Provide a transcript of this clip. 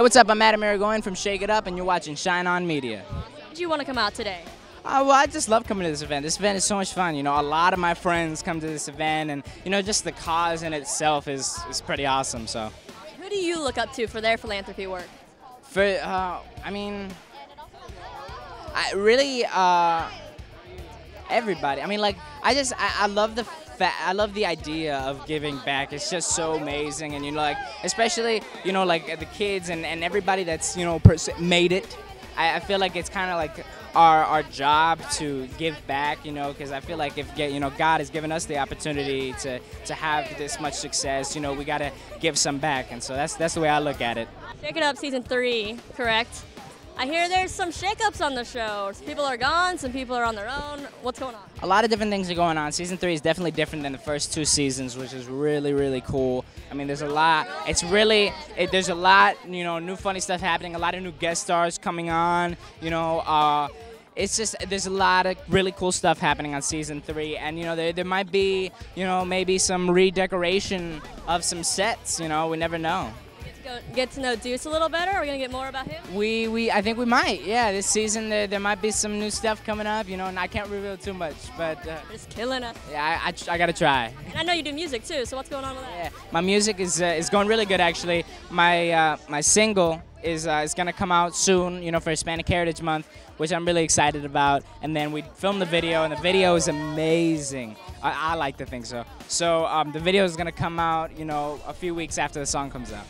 Hey, what's up? I'm Adam Irigoyen from Shake It Up, and you're watching Shine On Media. Do you want to come out today? Uh, well, I just love coming to this event. This event is so much fun. You know, a lot of my friends come to this event, and you know, just the cause in itself is is pretty awesome. So, Who do you look up to for their philanthropy work? for uh, I mean, I really uh, everybody. I mean, like, I just I, I love the. Fa- I love the idea of giving back. It's just so amazing, and you know, like especially you know, like the kids and, and everybody that's you know pers- made it. I, I feel like it's kind of like our our job to give back, you know, because I feel like if you know God has given us the opportunity to to have this much success, you know, we gotta give some back, and so that's that's the way I look at it. Shake It Up season three, correct? I hear there's some shakeups on the show. Some people are gone, some people are on their own. What's going on? a lot of different things are going on. Season three is definitely different than the first two seasons, which is really, really cool. I mean, there's a lot. It's really, it, there's a lot, you know, new funny stuff happening. A lot of new guest stars coming on. You know, uh, it's just there's a lot of really cool stuff happening on season three, and you know, there, there might be, you know, maybe some redecoration of some sets. You know, we never know. Get to, go, get to know Deuce a little better. Are we gonna get more about him? We, we, I think we might. Yeah, this season there, there might be some new stuff coming up. You know, and I can't reveal too much, but uh, Just killing us. yeah, I, I, I gotta try. And I know you do music too. So what's going on with that? Yeah, my music is uh, is going really good actually. My uh, my single is uh, is gonna come out soon, you know, for Hispanic Heritage Month, which I'm really excited about. And then we filmed the video, and the video is amazing. I, I like to think so. So um, the video is gonna come out, you know, a few weeks after the song comes out.